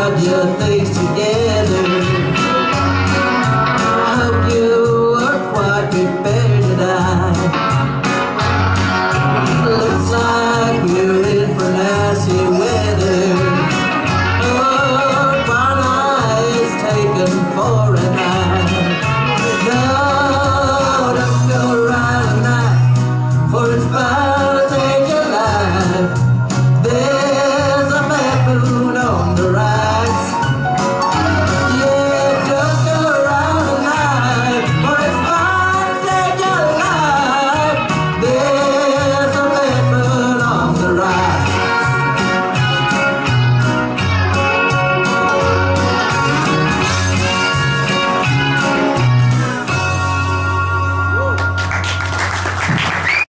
rub your face together.